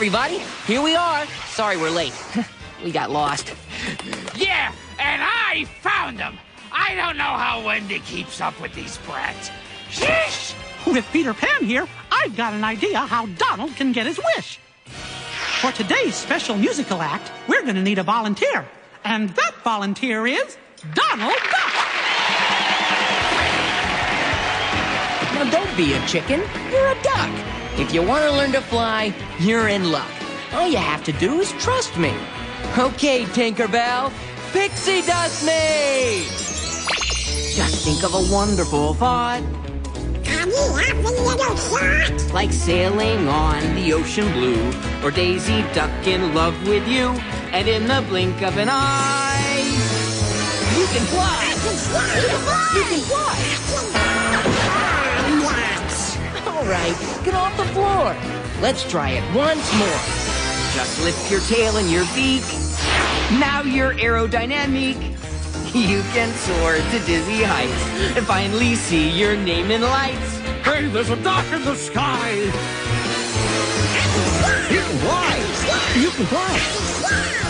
everybody. Here we are. Sorry we're late. we got lost. Yeah, and I found them. I don't know how Wendy keeps up with these brats. Sheesh! With Peter Pan here, I've got an idea how Donald can get his wish. For today's special musical act, we're going to need a volunteer. And that volunteer is Donald Duck. Now don't be a chicken. You're a duck. If you want to learn to fly, you're in luck. All you have to do is trust me. Okay, Tinkerbell, pixie dust me! Just think of a wonderful thought. Like sailing on the ocean blue, or Daisy Duck in love with you, and in the blink of an eye, you can fly. You can fly. All the floor. Let's try it once more. Just lift your tail and your beak. Now you're aerodynamic. You can soar to dizzy heights and finally see your name in lights. Hey, there's a dock in the sky. You can fly. You can fly.